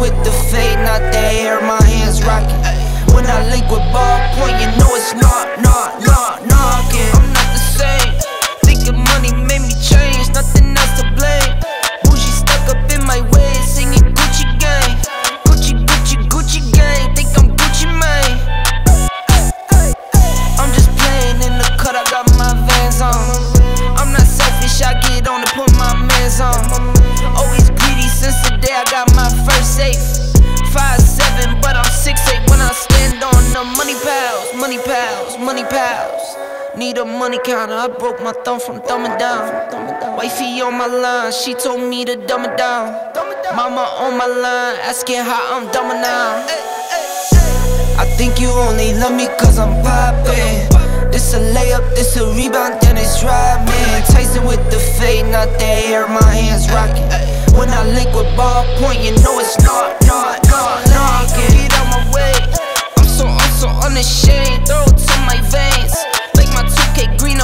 with the fade, not the hair, my hands rockin'. When I link with ballpoint, you know it's not, not, Need a money counter, I broke my thumb from thumbing down. Wifey on my line, she told me to dumb it down. Mama on my line, asking how I'm dumbing now. I think you only love me cause I'm poppin'. This a layup, this a rebound, then it's driving. Tyson with the fade, not the hair, my hands rockin'. When I link with ballpoint, you know it's not, not, not, knocking. Get out my way. I'm so, I'm so unashamed. To my veins. Like my 2K green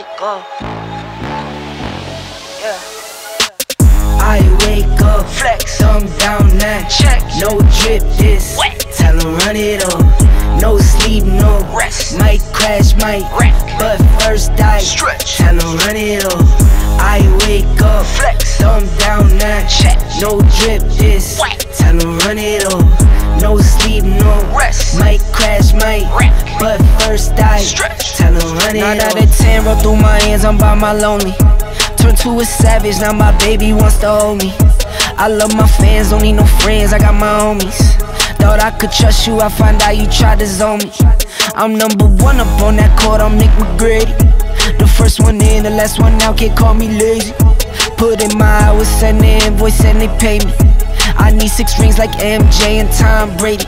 wake up. Yeah. I wake up, flex, thumb down that check. No drip this. Wet. Tell them run it up. No sleep, no rest. Might crash, might wreck. But first I stretch. Tell them run it up. I wake up, flex, thumb down that check. No drip this. Tell them run it up. No sleep, no rest. Might crash, might wreck. But first I stretch. Tell them run it Nine up. out of ten, roll through my hands, I'm by my lonely. Turned to a savage, now my baby wants to hold me. I love my fans, don't need no friends, I got my homies. Thought I could trust you, I find out you tried to zone me. I'm number one up on that court, I'm Nick McGrady. The first one in, the last one out, can't call me lazy. Put in my hours, send the invoice and they pay me. I need six rings like MJ and Tom Brady.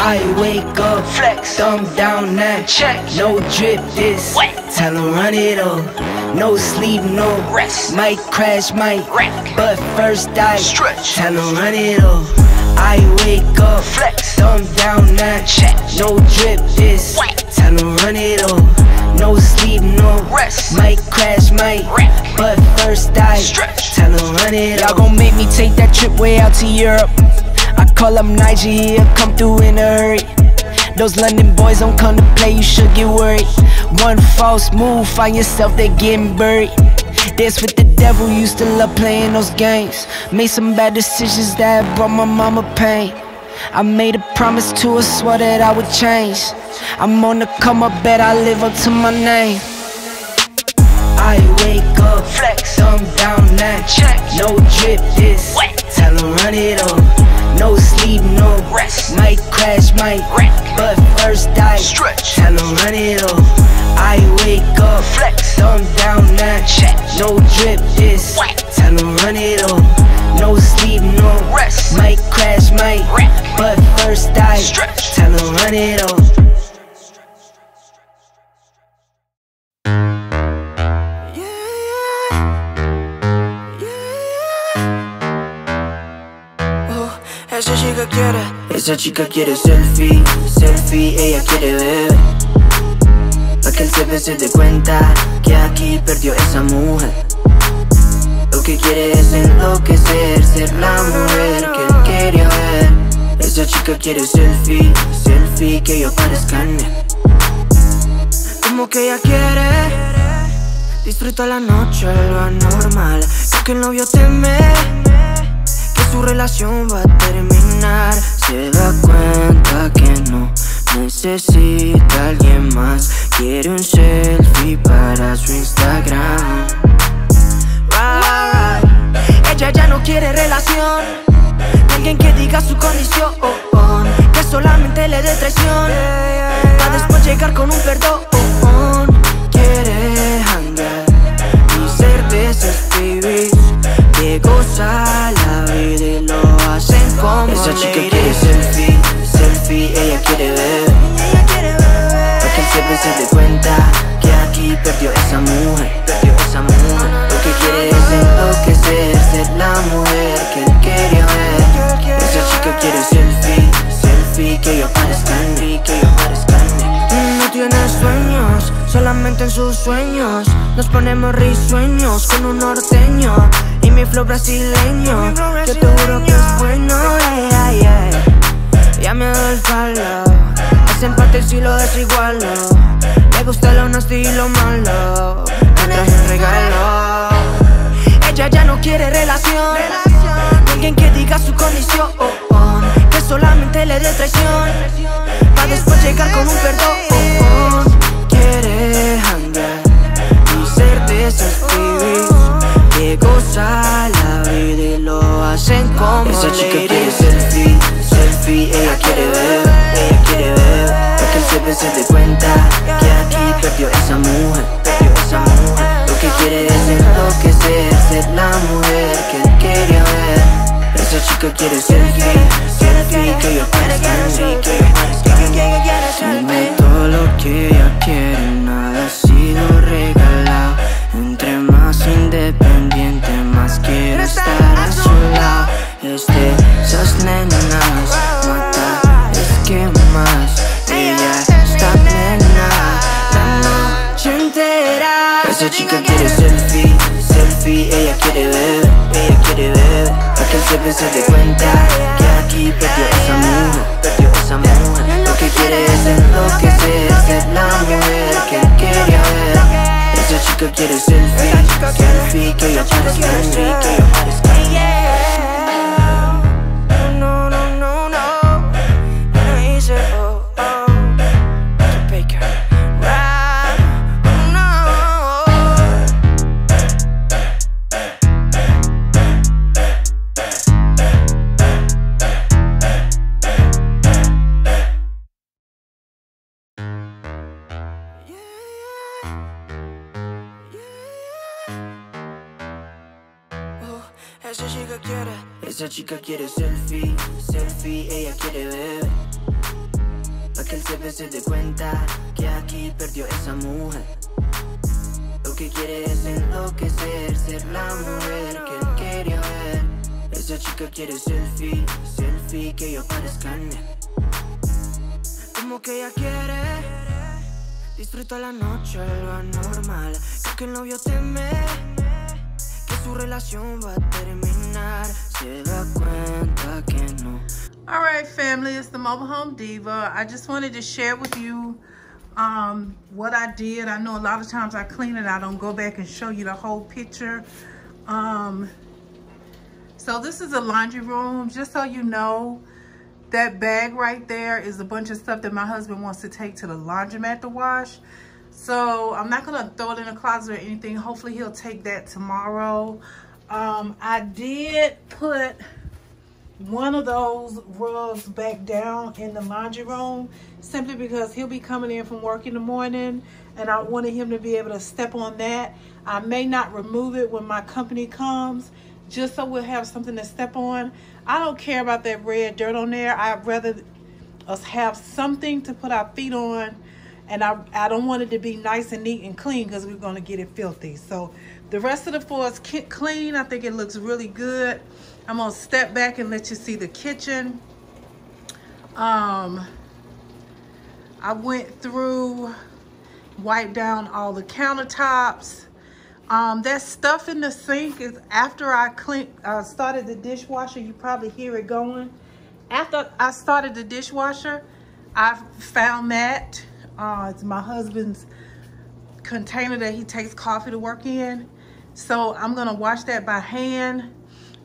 I wake up, flex, thumb down that check. No drip this, tell 'em run it up. No sleep, no rest. Might crash, might wreck. But first I stretch, tell 'em run it up. I wake up, flex, thumb down that check. No drip this, tell 'em run it up. No rest. Might crash, might. But first I stretch, tell 'em run it up. Y'all gon' make me take that trip way out to Europe. I call up Niger, he'll come through in a hurry. Those London boys don't come to play, you should get worried. One false move, find yourself, they getting buried. Dance with the devil, used to love playing those games. Made some bad decisions that brought my mama pain. I made a promise to her, swore that I would change. I'm on the come up, bet I live up to my name. I wake up, flex, thumb down that check. No drip this, tell 'em run it up. No sleep, no rest. Might crash, might wreck. But first I stretch, tell 'em run it up. I wake up, flex, thumb down that check. No drip this, tell 'em run it up. No sleep, no rest. Might crash, might wreck. But first I stretch, Tell 'em run it up. Esa chica quiere selfie, selfie, ella quiere ver. Pa' que el CP se dé cuenta que aquí perdió esa mujer. Lo que quiere es enloquecer, ser la mujer que él quería ver. Esa chica quiere selfie, selfie, que yo parezca Como que ella quiere. Disfruta la noche, lo anormal. Que el novio teme su relación va a terminar. Se da cuenta que no necesita alguien más. Quiere un selfie para su Instagram. Ella ya no quiere relación. Alguien que diga su condición. Que solamente le dé traición. Para después llegar con un perdón. Quiere hangar y ser de esos babies Que goza se dé cuenta que aquí perdió esa mujer Perdió esa mujer. Lo que quiere es enloquecer, ser la mujer que él quería ver. Esa chica quiere selfie, selfie, que yo parezca en que yo parezca en No tiene sueños, solamente en sus sueños. Nos ponemos risueños con un norteño mi flow brasileño Yo te juro que es bueno, yeah, yeah. Ya me doy el Ese empate si lo desigualo. Le gusta lo honesto y lo malo. Me traje un regalo. Ella ya no quiere relación. Alguien que diga su condición. Que solamente le dé traición. Pa' después llegar con un perdón. Quiere andar y ser de esos que goza la vida y lo hacen como Esa chica quiere selfie, selfie, ella quiere ver, CP se dé cuenta Que aquí perdió esa mujer, perdió esa mujer Lo que quiere es enloquecer Ser la mujer que quería ver. Esa chica quiere selfie, selfie, que yo parezca, que yo parezca Esa chica quiere selfie, selfie, ella quiere ver. Pa' que el se dé cuenta que aquí perdió esa mujer. Lo que quiere es enloquecer, ser la mujer que él quería ver. Esa chica quiere selfie, selfie, que yo parezca Como que ella quiere Disfruta la noche, lo anormal. Que el novio teme su relación va a terminar All right, family, it's the Mobile Home Diva. I just wanted to share with you um, what I did. I know a lot of times I clean it, I don't go back and show you the whole picture. Um, so this is a laundry room, just so you know. That bag right there is a bunch of stuff that my husband wants to take to the laundromat to wash. So I'm not to throw it in the closet or anything. Hopefully he'll take that tomorrow. Um, I did put one of those rugs back down in the laundry room simply because he'll be coming in from work in the morning and I wanted him to be able to step on that. I may not remove it when my company comes just so we'll have something to step on. I don't care about that red dirt on there. I'd rather us have something to put our feet on and I, I don't want it to be nice and neat and clean because we're going to get it filthy. So the rest of the floor is clean. I think it looks really good. I'm gonna step back and let you see the kitchen. Um, I went through, wiped down all the countertops. Um, that stuff in the sink is after I clean, uh, started the dishwasher. You probably hear it going. After I started the dishwasher, I found that. Uh, it's my husband's container that he takes coffee to work in. So I'm gonna wash that by hand.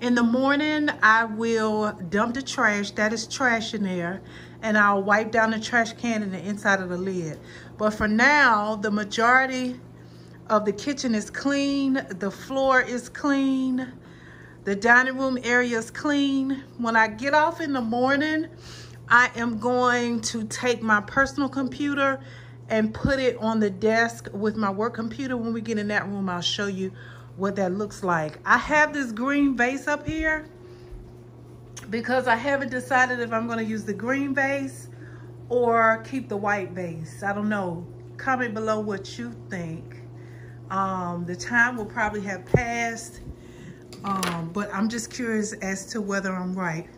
In the morning, I will dump the trash. That is trash in there. And I'll wipe down the trash can and the inside of the lid. But for now, the majority of the kitchen is clean. The floor is clean. The dining room area is clean. When I get off in the morning, I am going to take my personal computer and put it on the desk with my work computer. When we get in that room, I'll show you what that looks like. I have this green vase up here because I haven't decided if I'm gonna use the green vase or keep the white vase. I don't know. Comment below what you think. Um, the time will probably have passed, um, but I'm just curious as to whether I'm right.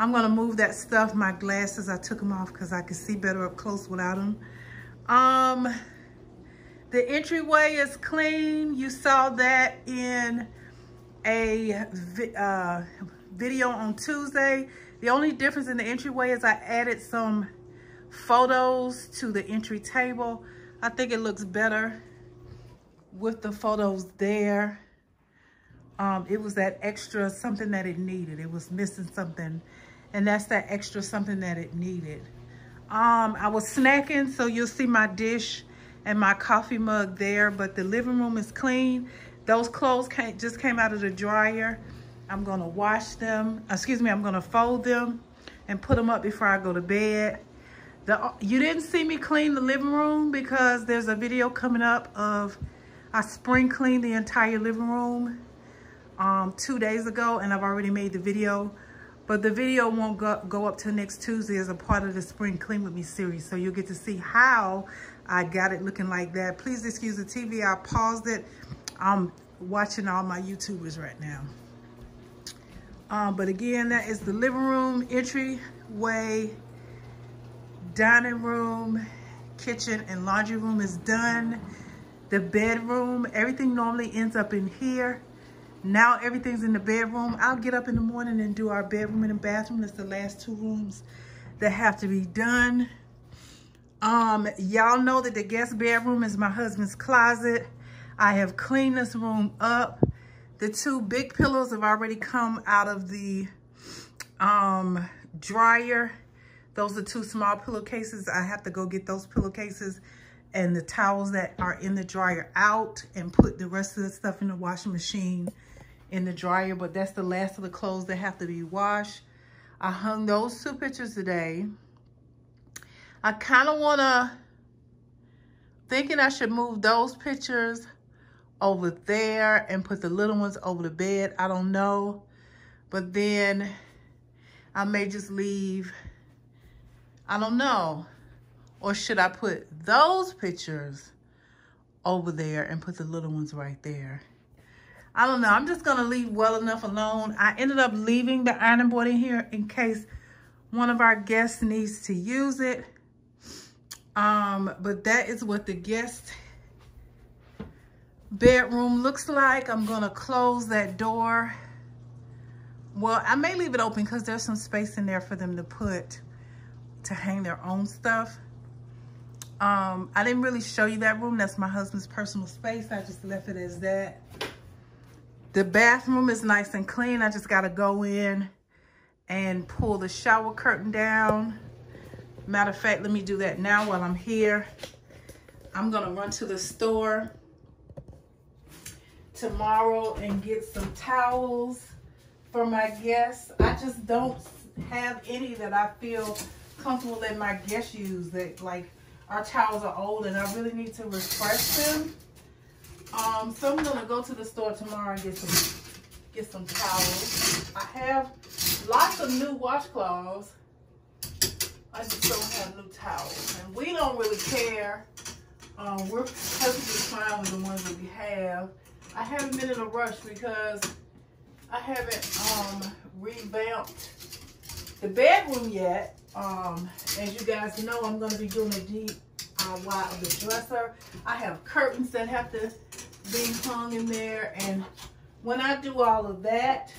I'm gonna move that stuff, my glasses, I took them off because I can see better up close without them. Um, the entryway is clean. You saw that in a uh, video on Tuesday. The only difference in the entryway is I added some photos to the entry table. I think it looks better with the photos there. Um, it was that extra something that it needed. It was missing something. And that's that extra something that it needed. Um, I was snacking, so you'll see my dish and my coffee mug there, but the living room is clean. Those clothes came, just came out of the dryer. I'm gonna wash them, excuse me, I'm gonna fold them and put them up before I go to bed. The, you didn't see me clean the living room because there's a video coming up of I spring cleaned the entire living room um, two days ago and I've already made the video. But the video won't go, go up till next Tuesday as a part of the Spring Clean With Me series. So you'll get to see how I got it looking like that. Please excuse the TV. I paused it. I'm watching all my YouTubers right now. Um, but again, that is the living room, entryway, dining room, kitchen, and laundry room is done. The bedroom, everything normally ends up in here. Now everything's in the bedroom. I'll get up in the morning and do our bedroom and the bathroom. That's the last two rooms that have to be done. Um, y'all know that the guest bedroom is my husband's closet. I have cleaned this room up. The two big pillows have already come out of the um, dryer. Those are two small pillowcases. I have to go get those pillowcases and the towels that are in the dryer out and put the rest of the stuff in the washing machine in the dryer, but that's the last of the clothes that have to be washed. I hung those two pictures today. I kind of want to, thinking I should move those pictures over there and put the little ones over the bed. I don't know. But then I may just leave, I don't know. Or should I put those pictures over there and put the little ones right there? I don't know. I'm just going to leave well enough alone. I ended up leaving the ironing board in here in case one of our guests needs to use it. Um, but that is what the guest bedroom looks like. I'm going to close that door. Well, I may leave it open because there's some space in there for them to put, to hang their own stuff. Um, I didn't really show you that room. That's my husband's personal space. I just left it as that. The bathroom is nice and clean. I just got to go in and pull the shower curtain down. Matter of fact, let me do that now while I'm here. I'm going to run to the store tomorrow and get some towels for my guests. I just don't have any that I feel comfortable letting my guests use. That like our towels are old and I really need to refresh them. Um, so I'm gonna go to the store tomorrow and get some get some towels. I have lots of new washcloths. I just don't have new towels. And we don't really care. Um, we're perfectly fine with the ones that we have. I haven't been in a rush because I haven't um, revamped the bedroom yet. Um, as you guys know, I'm going to be doing a DIY of the dresser. I have curtains that have to be hung in there. And when I do all of that,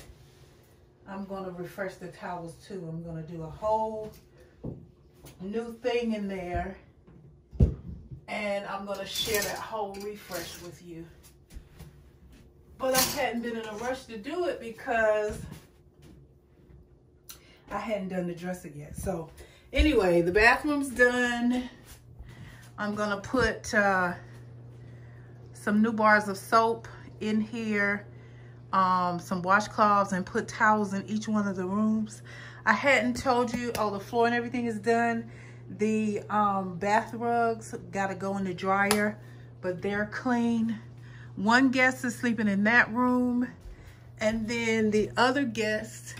I'm going to refresh the towels too. I'm going to do a whole new thing in there. And I'm going to share that whole refresh with you. But I hadn't been in a rush to do it because I hadn't done the dresser yet. So anyway, the bathroom's done. I'm gonna put uh, some new bars of soap in here, um, some washcloths and put towels in each one of the rooms. I hadn't told you, oh, the floor and everything is done. The um, bath rugs gotta go in the dryer, but they're clean. One guest is sleeping in that room. And then the other guest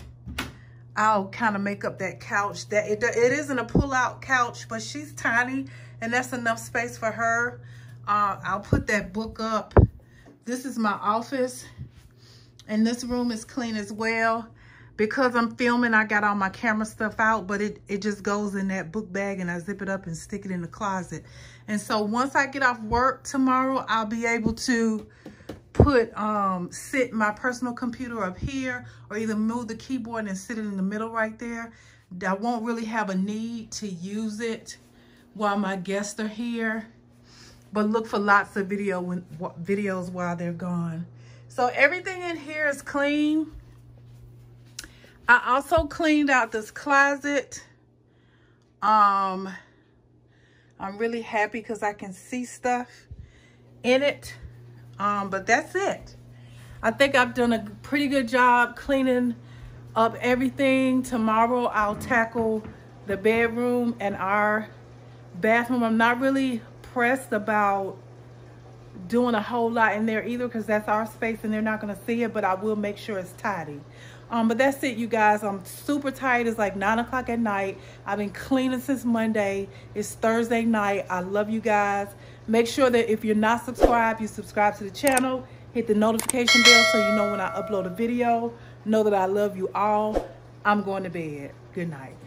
I'll kind of make up that couch. That it, it isn't a pull-out couch, but she's tiny, and that's enough space for her. Uh, I'll put that book up. This is my office, and this room is clean as well. Because I'm filming, I got all my camera stuff out, but it, it just goes in that book bag, and I zip it up and stick it in the closet. And so once I get off work tomorrow, I'll be able to put, um, sit my personal computer up here or either move the keyboard and sit it in the middle right there. I won't really have a need to use it while my guests are here, but look for lots of video when, videos while they're gone. So everything in here is clean. I also cleaned out this closet. Um, I'm really happy because I can see stuff in it. Um, but that's it. I think I've done a pretty good job cleaning up everything. Tomorrow I'll tackle the bedroom and our bathroom. I'm not really pressed about doing a whole lot in there either because that's our space and they're not going to see it, but I will make sure it's tidy. Um, but that's it, you guys. I'm super tired. It's like 9 o'clock at night. I've been cleaning since Monday. It's Thursday night. I love you guys. Make sure that if you're not subscribed, you subscribe to the channel. Hit the notification bell so you know when I upload a video. Know that I love you all. I'm going to bed. Good night.